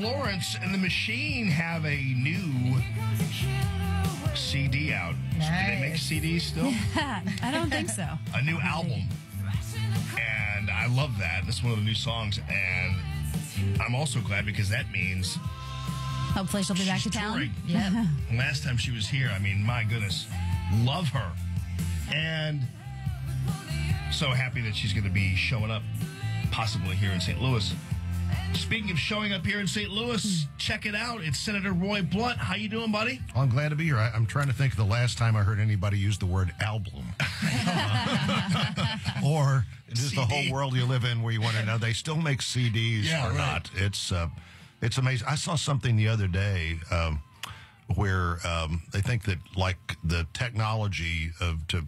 Florence and the Machine have a new CD out. Do they make CDs still? I don't think so. a new album. And I love that. That's one of the new songs. And I'm also glad because that means Hopefully she'll be back to town. Yep. Last time she was here, I mean, my goodness, love her. And so happy that she's going to be showing up possibly here in St. Louis. Speaking of showing up here in St. Louis, check it out. It's Senator Roy Blunt. How you doing, buddy? I'm glad to be here. I, I'm trying to think of the last time I heard anybody use the word album. or just the whole world you live in where you want to know they still make CDs Yeah, or right. not. It's uh, it's amazing. I saw something the other day um, where um, they think that like the technology of to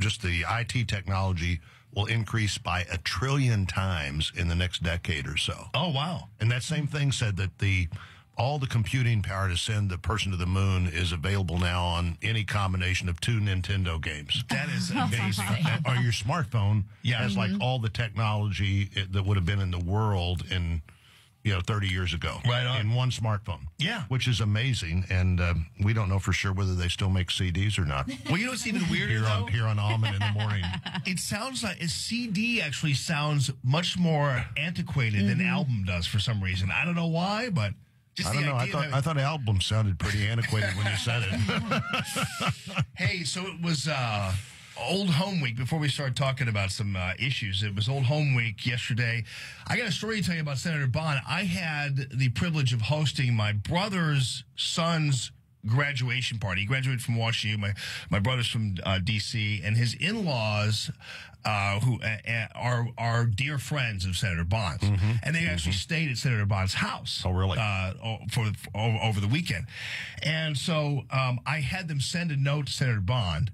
just the IT technology will increase by a trillion times in the next decade or so. Oh, wow. And that same thing said that the all the computing power to send the person to the moon is available now on any combination of two Nintendo games. That is amazing. or your smartphone Yeah. has like mm-hmm. all the technology that would have been in the world in you know 30 years ago Right on. in one smartphone Yeah. which is amazing and um, we don't know for sure whether they still make cds or not well, you know what's even weirder, here though? on here on Allman in the morning It sounds like a CD actually sounds much more antiquated than album does for some reason. I don't know why, but just i don't know i thought that- i thought album sounded pretty antiquated when you said it Hey, so it was uh, Old Home Week. Before we start talking about some uh, issues, it was Old Home Week yesterday. I got a story to tell you about Senator Bond. I had the privilege of hosting my brother's son's graduation party. He graduated from WashU. My my brother's from uh, DC, and his in laws, uh, who uh, uh, are are dear friends of Senator Bond's, and they actually stayed at Senator Bond's house. Oh, really? Uh, for, for over, over the weekend, and so um, I had them send a note to Senator Bond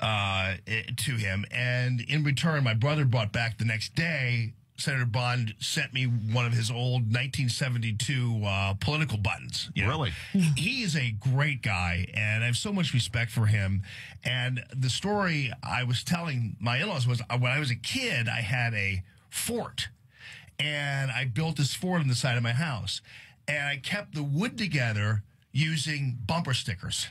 uh, eh, to him, and in return, my brother brought back the next day. Senator Bond sent me one of his old 1972 uh, political buttons. you know. Really? He is a great guy, and I have so much respect for him. And the story I was telling my in-laws was uh, when I was a kid, I had a fort, and I built this fort on the side of my house, and I kept the wood together using bumper stickers.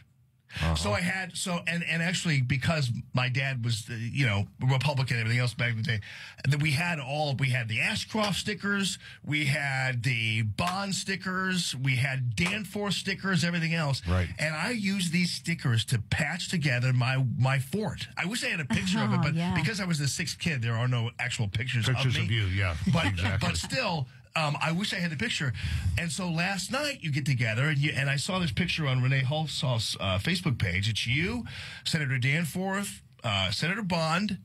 So I had so and and actually because my dad was uh, you know Republican and everything else back in the day, that we had all we had the Ashcroft stickers, we had the Bond stickers, we had Danforth stickers, everything else. Right. And I used these stickers to patch together my my fort. I wish I had a picture of it, Oh, but yeah. because I was the sixth kid, there are no actual pictures, Pictures of, of you, yeah, But exactly. but still, um, I wish I had the picture. And so last night you get together and you, and I saw this picture on Renee Hulshoff's uh, Facebook page. It's you, Senator Danforth, uh, Senator Bond,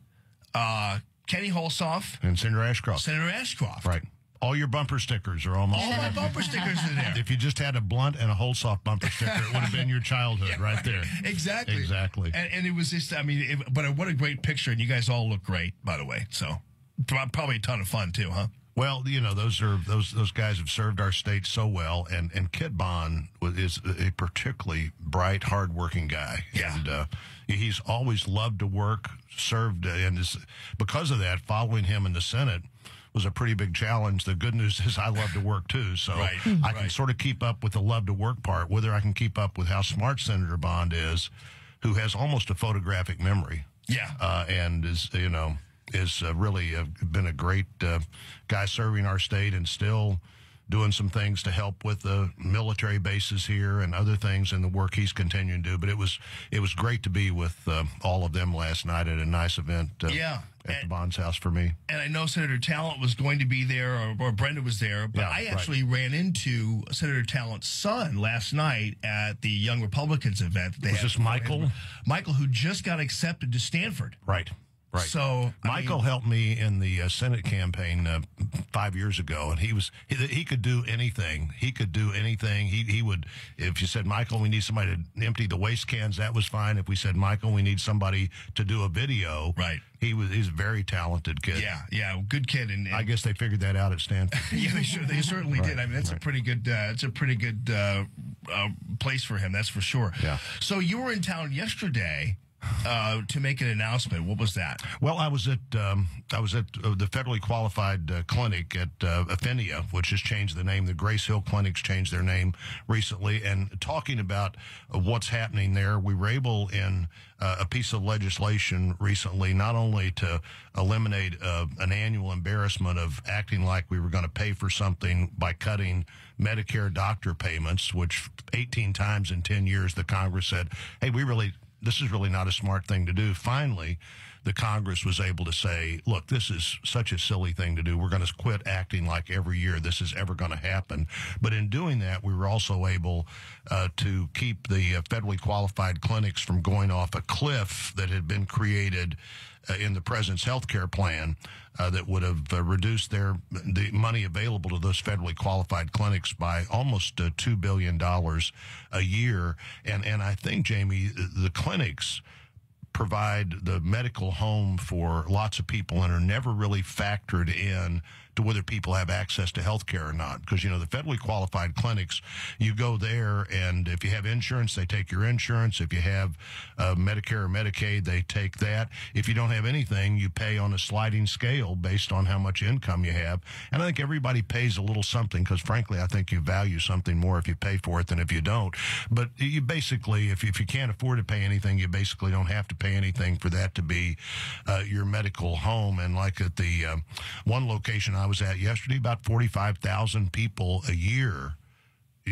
uh, Kenny Hulshoff, and Senator Ashcroft Senator Ashcroft. right all your bumper stickers are almost All my bumper stickers are there. If you just had a blunt and a Hulshoff bumper sticker, it would have been your childhood right there. Exactly. Exactly. And, and it was just, I mean, it, but what a great picture. And you guys all look great, by the way. So probably a ton of fun too, huh? Well, you know, those are those those guys have served our state so well, and and Kit Bond is a particularly bright, hardworking guy. Yeah. and uh, he's always loved to work, served, uh, and is because of that, following him in the Senate was a pretty big challenge. The good news is I love to work too, so Right, I can right. sort of keep up with the love to work part. Whether I can keep up with how smart Senator Bond is, who has almost a photographic memory Yeah. uh, and is you know is uh, really uh, been a great uh, guy serving our state and still doing some things to help with the military bases here and other things and the work he's continuing to do. But it was it was great to be with uh, all of them last night at a nice event. Uh, Yeah. at the Bonds house for me. and I know Senator Talent was going to be there, or, or Brenda was there, but Yeah, I right. actually ran into Senator Talent's son last night at the Young Republicans event. that Was this Michael? Michael, who just got accepted to Stanford. Right. Right. So, I Michael mean- helped me in the uh, Senate campaign uh, five years ago, and he was he, he could do anything. He could do anything. He he would if you said Michael, we need somebody to empty the waste cans. That was fine. If we said Michael, we need somebody to do a video. Right. He was he's a very talented kid. Yeah, yeah, good kid, and, and I guess they figured that out at Stanford. yeah, they, sure, they certainly Right, did. I mean, that's a pretty good. Uh, it's a pretty good uh, uh, place for him. That's for sure. Yeah. So you were in town yesterday uh, to make an announcement. What was that? Well, I was at um, I was at uh, the federally qualified uh, clinic at uh, Affinia, which has changed the name. The Grace Hill Clinics changed their name recently, and talking about uh, what's happening there, we were able in uh, a piece of legislation recently not only to eliminate an annual embarrassment of acting like we were going to pay for something by cutting Medicare doctor payments, which 18 times in 10 years the Congress said, "Hey, we really." This is really not a smart thing to do. Finally, the Congress was able to say, look, this is such a silly thing to do. We're going to quit acting like every year this is ever going to happen. But in doing that, we were also able uh, to keep the uh, federally qualified clinics from going off a cliff that had been created uh, in the president's health care plan uh, that would have uh, reduced their the money available to those federally qualified clinics by almost uh, two billion dollars a year. And and I think Jamie, the clinics provide the medical home for lots of people and are never really factored in to whether people have access to health care or not. Because, you know, the federally qualified clinics, you go there and if you have insurance, they take your insurance. If you have uh, Medicare or Medicaid, they take that. If you don't have anything, you pay on a sliding scale based on how much income you have. And I think everybody pays a little something because, frankly, I think you value something more if you pay for it than if you don't. But you basically, if, if you can't afford to pay anything, you basically don't have to pay anything for that to be uh, your medical home. And like at the uh, one location was at yesterday, about 45,000 people a year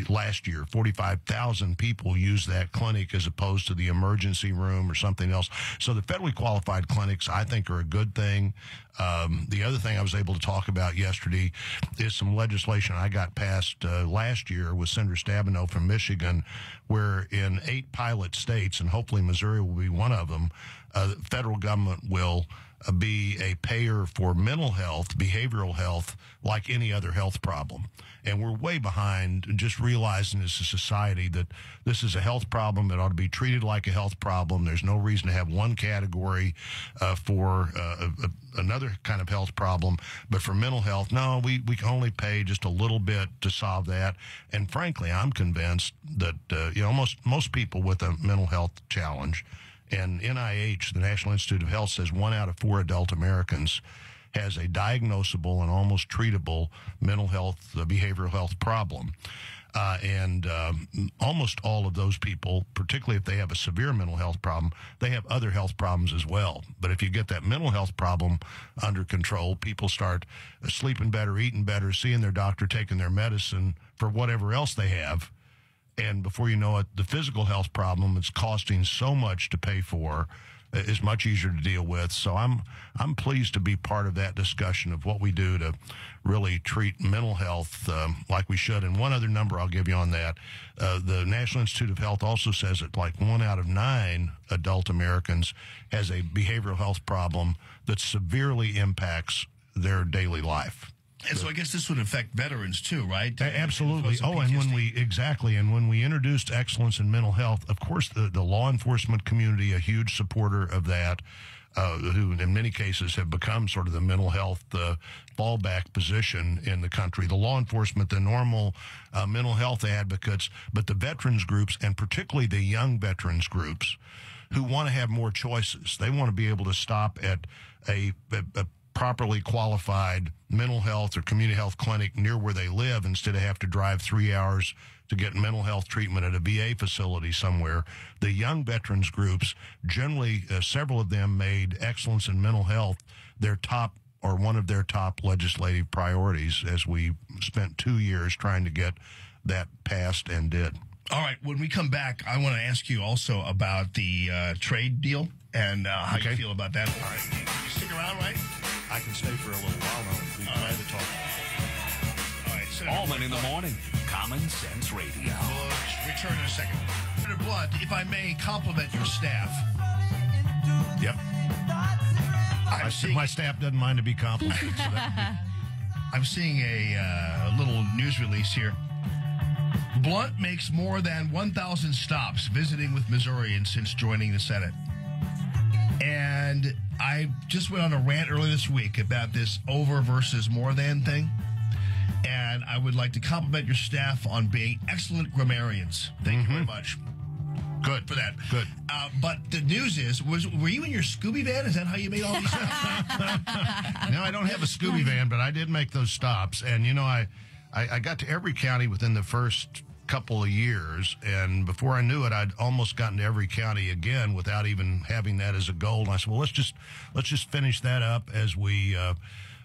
last year 45,000 people use that clinic as opposed to the emergency room or something else. So the federally qualified clinics I think are a good thing. Um, the other thing I was able to talk about yesterday is some legislation I got passed uh, last year with Senator Stabenow from Michigan where in eight pilot states and hopefully Missouri will be one of them uh, the federal government will be a payer for mental health, behavioral health, like any other health problem. And we're way behind just realizing as a society that this is a health problem that ought to be treated like a health problem. There's no reason to have one category uh, for uh, a, another kind of health problem. But for mental health, no, we, we can only pay just a little bit to solve that. And frankly, I'm convinced that, uh, you know, most, most people with a mental health challenge, and NIH, the National Institute of Health, says one out of four adult Americans has a diagnosable and almost treatable mental health, uh, behavioral health problem. Uh, and um, almost all of those people, particularly if they have a severe mental health problem, they have other health problems as well. But if you get that mental health problem under control, people start sleeping better, eating better, seeing their doctor, taking their medicine for whatever else they have and before you know it, the physical health problem it's costing so much to pay for is much easier to deal with. So I'm I'm pleased to be part of that discussion of what we do to really treat mental health um, like we should. And one other number I'll give you on that: uh, the National Institute of Health also says that like one out of nine adult Americans has a behavioral health problem that severely impacts their daily life. And so I guess this would affect veterans too, right? Absolutely. Oh, and when we exactly, and when we introduced excellence in mental health, of course, the, the law enforcement community, a huge supporter of that, uh, who in many cases have become sort of the mental health uh, fallback position in the country. The law enforcement, the normal uh, mental health advocates, but the veterans groups, and particularly the young veterans groups, who want to have more choices. They want to be able to stop at a, a, a properly qualified mental health or community health clinic near where they live instead of have to drive three hours to get mental health treatment at a VA facility somewhere. The young veterans groups, generally, uh, several of them made excellence in mental health their top or one of their top legislative priorities as we spent two years trying to get that passed and did. All right. When we come back, I want to ask you also about the uh, trade deal and uh, how Okay. you feel about that. All right. Stick around, right? I can stay for a little while. I'll be glad to talk. All right. Senator Allman in the morning. Common Sense Radio. We'll return in a second. Senator Blunt, if I may compliment your staff. Yep. I'm My, seeing, my staff doesn't mind to be complimented. so I'm seeing a uh, little news release here. Blunt makes more than 1,000 stops visiting with Missourians since joining the Senate. And I just went on a rant earlier this week about this over versus more than thing. And I would like to compliment your staff on being excellent grammarians. Thank you very much. Good. for that. Good. Uh, but the news is, was were you in your Scooby van? Is that how you made all these stops? Now I don't have a Scooby van, but I did make those stops, and you know I, I, I got to every county within the first couple of years, and before I knew it, I'd almost gotten to every county again without even having that as a goal. And I said, well, let's just let's just finish that up as we. Uh,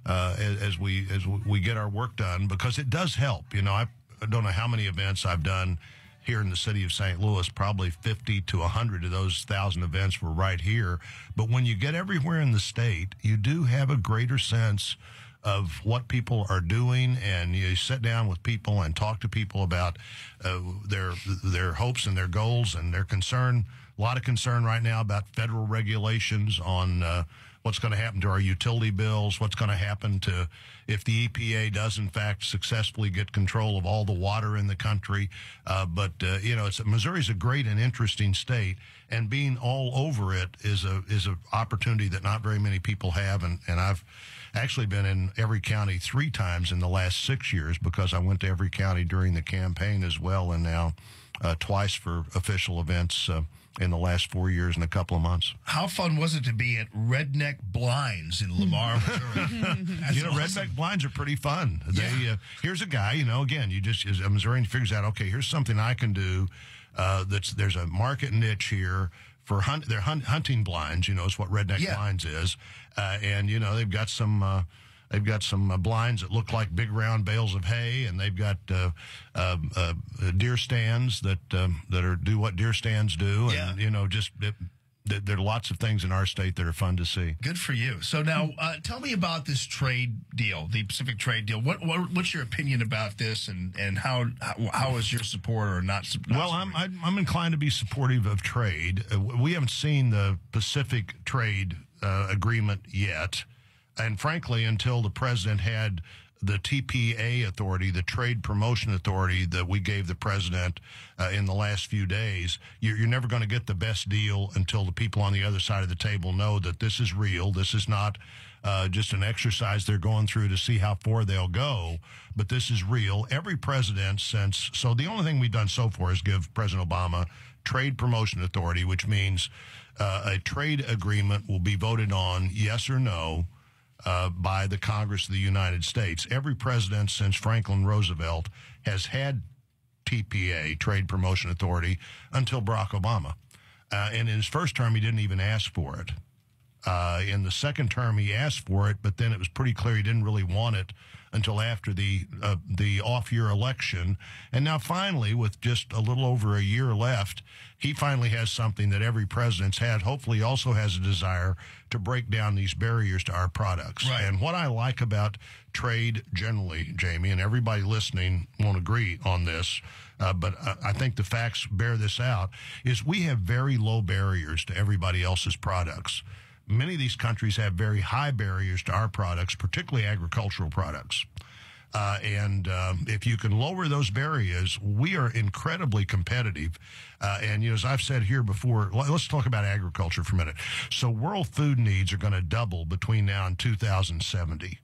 uh, as, as we as we get our work done because it does help. You know, I don't know how many events I've done here in the city of St. Louis. Probably fifty to hundred of those thousand events were right here. But when you get everywhere in the state, you do have a greater sense of what people are doing, and you sit down with people and talk to people about uh, their their hopes and their goals and their concern. A lot of concern right now about federal regulations on uh, what's going to happen to our utility bills, what's going to happen to if the EPA does in fact successfully get control of all the water in the country. Uh, but uh, you know, it's Missouri's a great and interesting state, and being all over it is a is an opportunity that not very many people have, and and I've actually been in every county three times in the last six years because I went to every county during the campaign as well, and now uh, twice for official events uh, in the last four years and a couple of months. How fun was it to be at Redneck Blinds in Lamar, Missouri? You know, awesome. redneck blinds are pretty fun. They, Yeah. uh, here's a guy, you know, again, you just as a Missourian figures out, okay, here's something I can do. Uh, that's there's a market niche here for hunt. They're hunt, hunting blinds, you know, is what redneck Yeah. blinds is, uh, and you know they've got some. They've got some uh, blinds that look like big round bales of hay, and they've got uh, uh, uh, deer stands that um, that are do what deer stands do, and Yeah. you know just it, there are lots of things in our state that are fun to see. Good for you. So now, uh, tell me about this trade deal, the Pacific trade deal. What, what what's your opinion about this, and and how how, how is your support or not? not Well, I'm. I'm I'm inclined to be supportive of trade. Uh, we haven't seen the Pacific trade uh, agreement yet, and frankly, until the president had the TPA authority, the Trade Promotion Authority that we gave the president uh, in the last few days, you're, you're never going to get the best deal until the people on the other side of the table know that this is real. This is not uh, just an exercise they're going through to see how far they'll go, but this is real. Every president since, so the only thing we've done so far is give President Obama Trade Promotion Authority, which means uh, a trade agreement will be voted on yes or no uh, by the Congress of the United States. Every president since Franklin Roosevelt has had TPA, Trade Promotion Authority, until Barack Obama. Uh, and in his first term, he didn't even ask for it. Uh, in the second term, he asked for it, but then it was pretty clear he didn't really want it until after the uh, the off year election. And now, finally, with just a little over a year left, he finally has something that every president's had. Hopefully, also has a desire to break down these barriers to our products. Right. And what I like about trade generally, Jamie, and everybody listening won't agree on this. Uh, but I think the facts bear this out. Is we have very low barriers to everybody else's products many of these countries have very high barriers to our products, particularly agricultural products. Uh, and um, if you can lower those barriers, we are incredibly competitive. Uh, and you know, as I've said here before, let- let's talk about agriculture for a minute. So, world food needs are going to double between now and 2070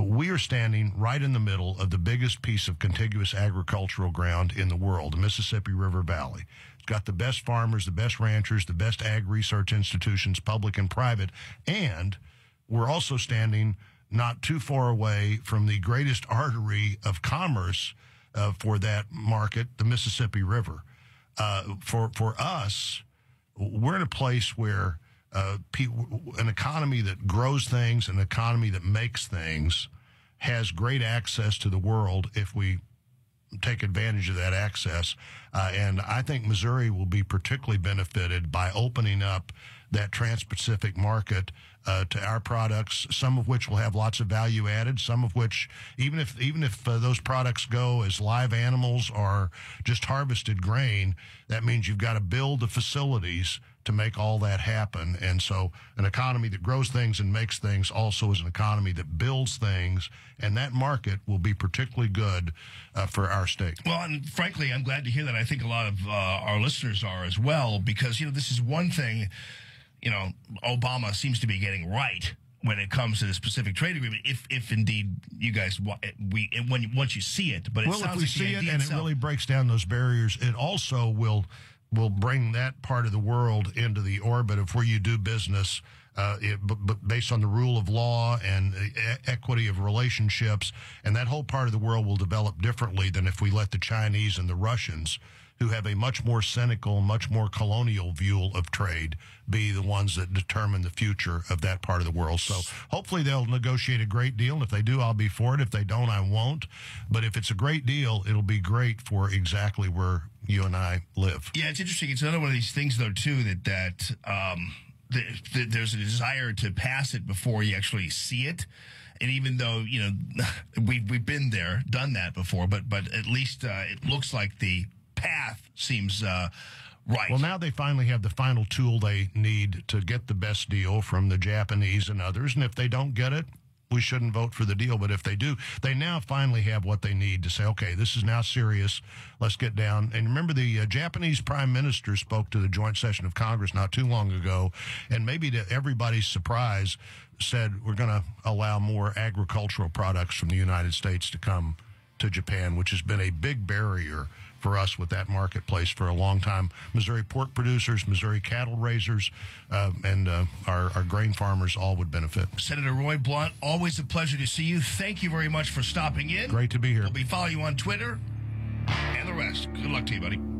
we are standing right in the middle of the biggest piece of contiguous agricultural ground in the world, the Mississippi River Valley. Got the best farmers, the best ranchers, the best ag research institutions, public and private. And we're also standing not too far away from the greatest artery of commerce uh, for that market, the Mississippi River. Uh, for, for us, we're in a place where uh, an economy that grows things, an economy that makes things, has great access to the world if we take advantage of that access. Uh, and I think Missouri will be particularly benefited by opening up that Trans-Pacific market uh, to our products, some of which will have lots of value added, some of which, even if even if uh, those products go as live animals or just harvested grain, that means you've got to build the facilities to make all that happen. And so, an economy that grows things and makes things also is an economy that builds things, and that market will be particularly good uh, for our state. Well, and frankly, I'm glad to hear that. I think a lot of uh, our listeners are as well, because you know this is one thing. You know, Obama seems to be getting right when it comes to the specific trade agreement. If, if indeed you guys wa- we when you, once you see it, but it well, if we like see it and it really breaks down those barriers, it also will will bring that part of the world into the orbit of where you do business. Uh, it, but, but based on the rule of law and e- equity of relationships, and that whole part of the world will develop differently than if we let the Chinese and the Russians, who have a much more cynical, much more colonial view of trade, be the ones that determine the future of that part of the world. So hopefully they'll negotiate a great deal. And if they do, I'll be for it. If they don't, I won't. But if it's a great deal, it'll be great for exactly where you and I live. Yeah, it's interesting. It's another one of these things, though, too, that that um, th th there's a desire to pass it before you actually see it. And even though you know we've we've been there, done that before, but but at least uh, it looks like the path seems uh, right. Well, now they finally have the final tool they need to get the best deal from the Japanese and others. And if they don't get it, we shouldn't vote for the deal. But if they do, they now finally have what they need to say, okay, this is now serious. Let's get down. And remember, the uh, Japanese prime minister spoke to the joint session of Congress not too long ago, and maybe to everybody's surprise, said we're going to allow more agricultural products from the United States to come to Japan, which has been a big barrier for us with that marketplace for a long time. Missouri pork producers, Missouri cattle raisers, uh, and uh, our, our grain farmers all would benefit. Senator Roy Blunt, always a pleasure to see you. Thank you very much for stopping in. Great to be here. We'll be following you on Twitter and the rest. Good luck to you, buddy.